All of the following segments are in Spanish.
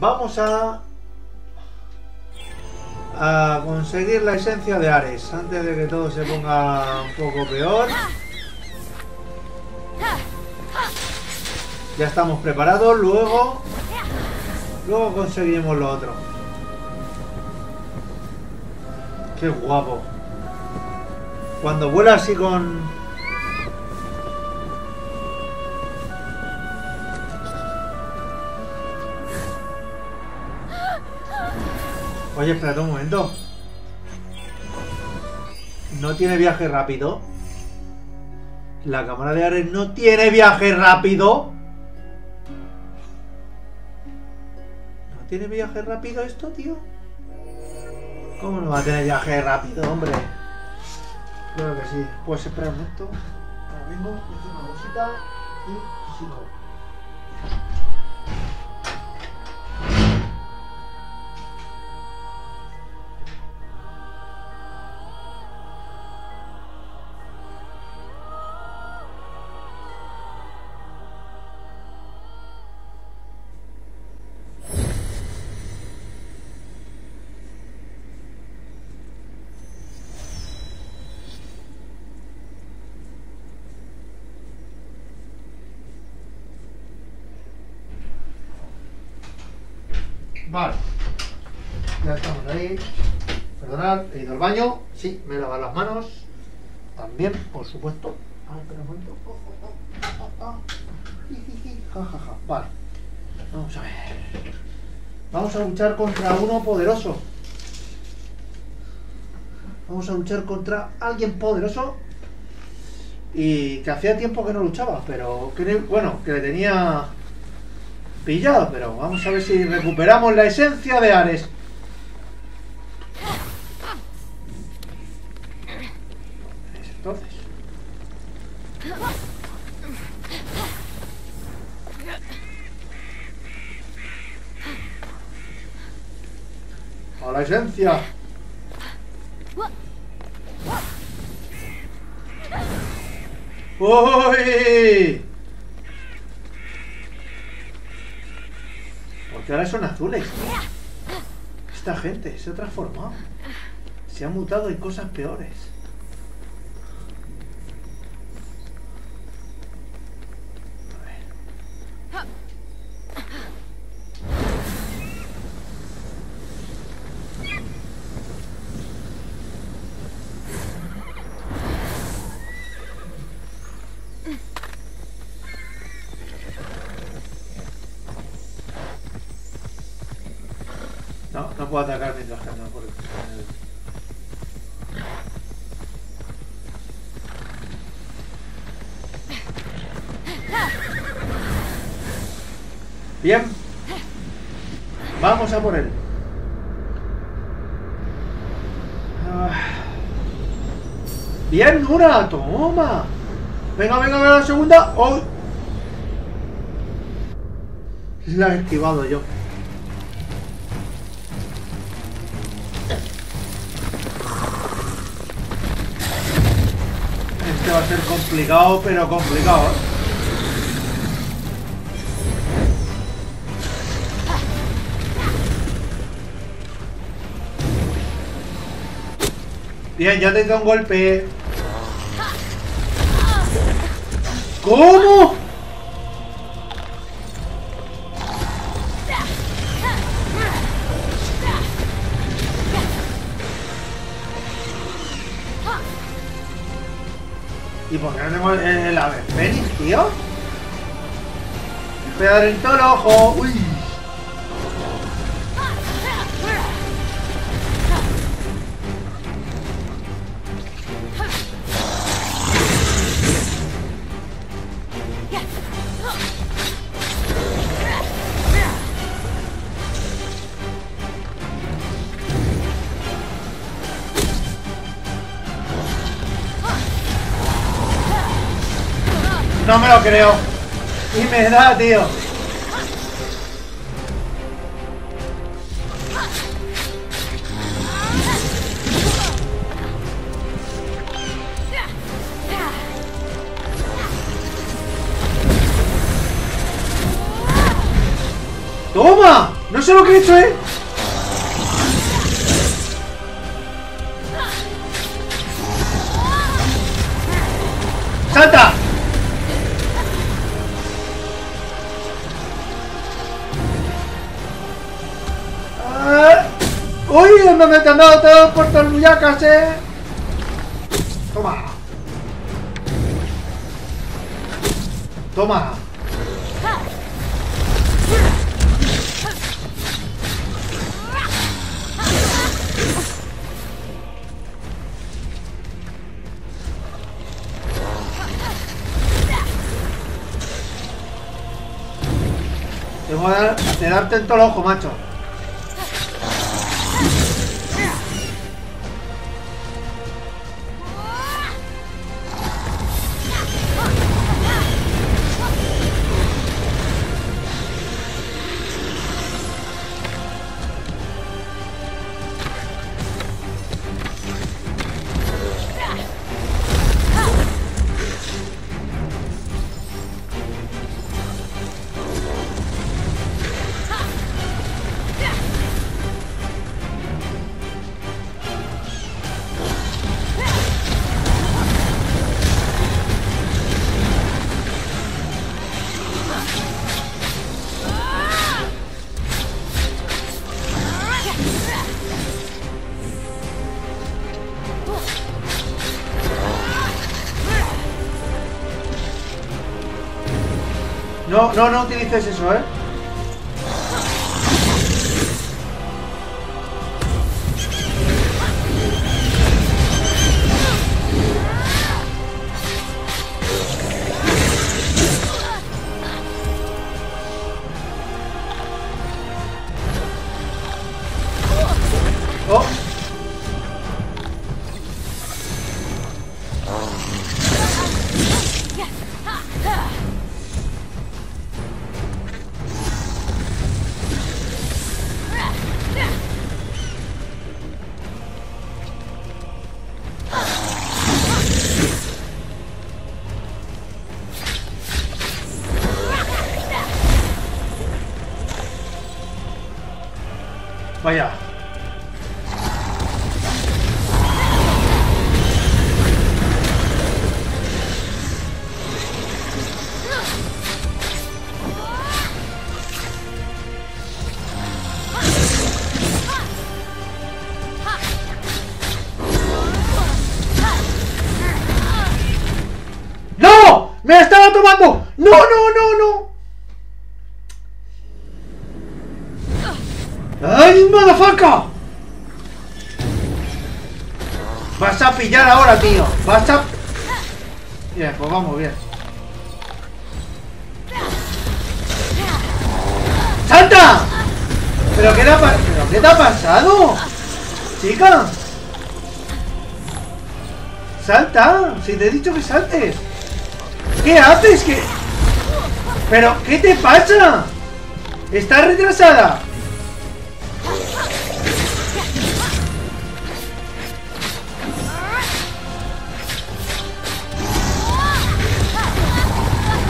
Vamos a a conseguir la esencia de Ares antes de que todo se ponga un poco peor. Ya estamos preparados, luego luego conseguimos lo otro. Qué guapo. Cuando vuela así con Oye, espérate un momento. ¿No tiene viaje rápido? La cámara de Ares no tiene viaje rápido. ¿No tiene viaje rápido esto, tío? ¿Cómo no va a tener viaje rápido, hombre? Claro que sí. Pues espera un momento. Ahora vengo, una cosita y sigo. Vale. Ya estamos ahí. Perdonad, he ido al baño. Sí, me he lavado las manos. También, por supuesto. Ay, espera un momento. Oh. Vale. Vamos a ver. Vamos a luchar contra uno poderoso. Vamos a luchar contra alguien poderoso. Y que hacía tiempo que no luchaba, pero que, bueno, que le tenía pillado, pero vamos a ver si recuperamos la esencia de Ares. Entonces. La esencia. ¡Uy! Porque ahora son azules. Esta gente se ha transformado. Se ha mutado en cosas peores. A ver. No, puedo atacar mientras que por el... Bien. Vamos a por él. Ah. Bien, Nura, toma. Venga, venga, venga, la segunda. Oh. La he esquivado yo. Este va a ser complicado, pero complicado, ¿eh? Bien, ya te da un golpe. ¿Cómo? ¿Y por qué no tengo el, ave fénix, tío? Voy a dar en todo ojo. Uy. No me lo creo. Y me da, tío. ¡Toma! No sé lo que he hecho, ¿eh? Por tornillacas, eh? Toma. Toma. Tengo que dar, de darte en todo el ojo, macho. No, no, utilices eso, ¿eh? Vaya. ¡No! ¡Me estaba tomando! ¡No, no, no, no! Vas a pillar ahora, tío. Vas a... Bien, pues vamos bien. ¡Salta! ¿Pero qué, pa- ¿Pero qué te ha pasado? Chica. Salta. Si te he dicho que saltes. ¿Qué haces? ¿Qué? ¿Pero qué te pasa? ¿Estás retrasada?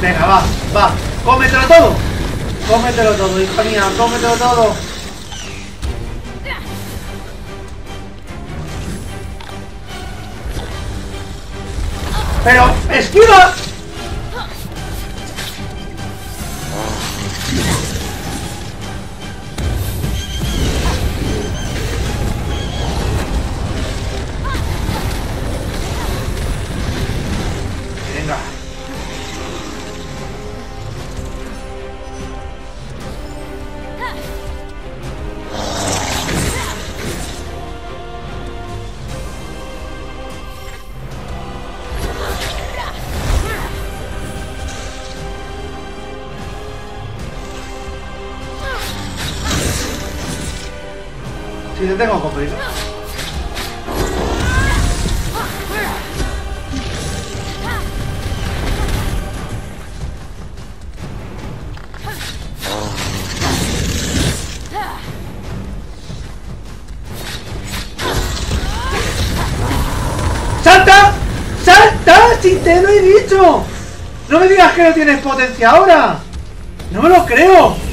Venga, va, va. Cómetelo todo. Cómetelo todo, hija mía. Cómetelo todo. Pero, esquiva. Tengo completo. ¡Salta! ¡Salta! ¡Si te lo he dicho! No me digas que no tienes potencia ahora. No me lo creo.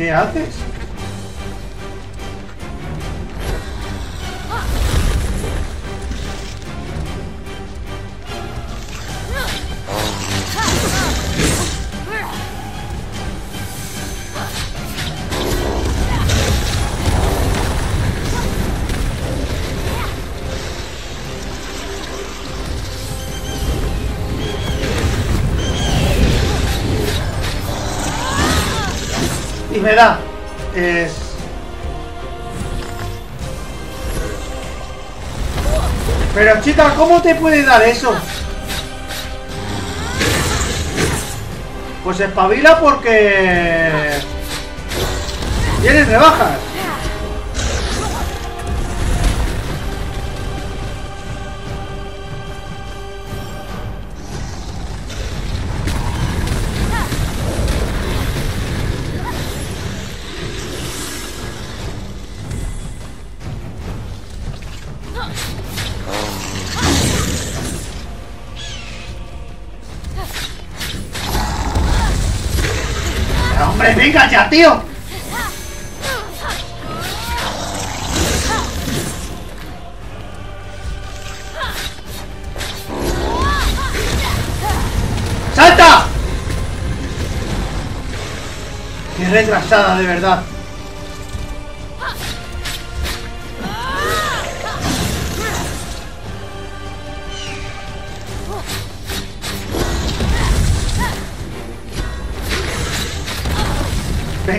¿Qué haces? Pero chica, ¿cómo te puede dar eso? Pues espabila porque... Tienes rebajas. Hombre, venga ya, tío. ¡Salta! Qué retrasada, de verdad.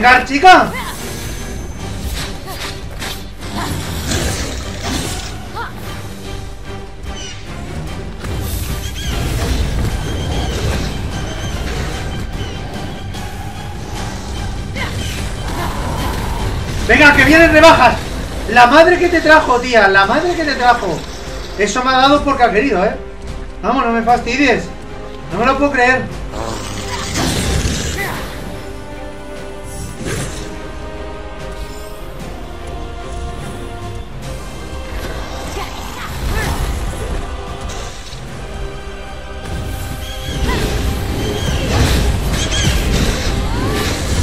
Venga, chica. Venga, que vienen rebajas. La madre que te trajo, tía. La madre que te trajo. Eso me ha dado porque ha querido, ¿eh? Vamos, no me fastidies. No me lo puedo creer.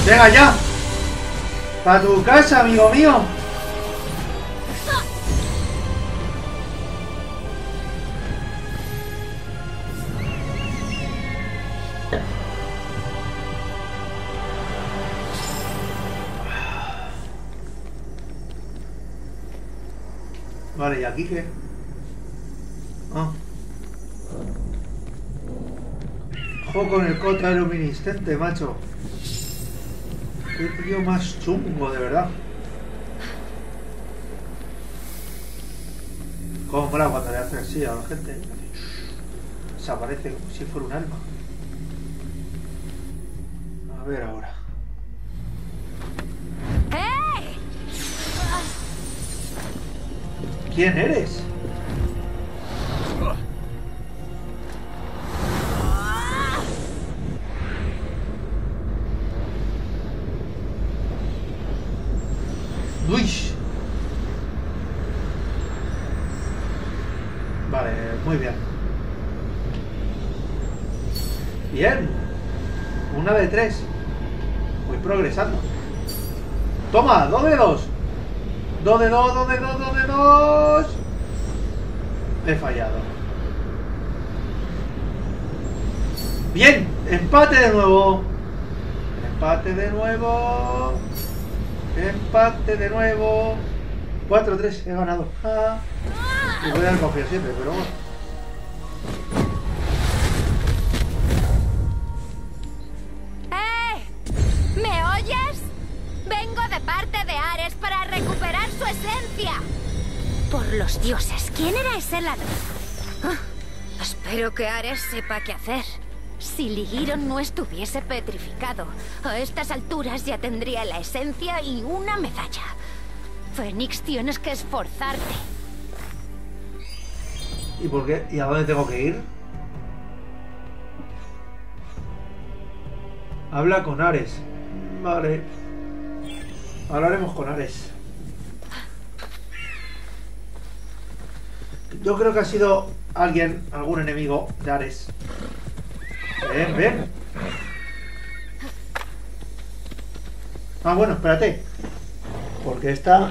Venga ya. Para tu casa, amigo mío. Vale, ¿y aquí qué? Ah. Ojo con el cota luminiscente, macho. Qué tío más chungo, de verdad. Cómo mola cuando le hace así a la gente. Desaparece como si fuera un alma. A ver ahora. ¡Eh! ¿Quién eres? Vale, muy bien. Bien. Una de tres. Voy progresando. Toma, dos de dos. Dos de dos, dos de dos, dos de dos. He fallado. Bien, empate de nuevo. Empate de nuevo. Empate de nuevo. 4-3, he ganado. Ah. Y voy a confío siempre, pero bueno. ¡Eh! ¿Me oyes? Vengo de parte de Ares para recuperar su esencia. Por los dioses, ¿quién era ese ladrón? Ah, espero que Ares sepa qué hacer. Si Ligiron no estuviese petrificado, a estas alturas ya tendría la esencia y una medalla. Fénix, tienes que esforzarte. ¿Y por qué? ¿Y a dónde tengo que ir? Habla con Ares. Vale. Hablaremos con Ares. Yo creo que ha sido alguien, algún enemigo de Ares. Ven, ven. Ah, bueno, espérate. Porque esta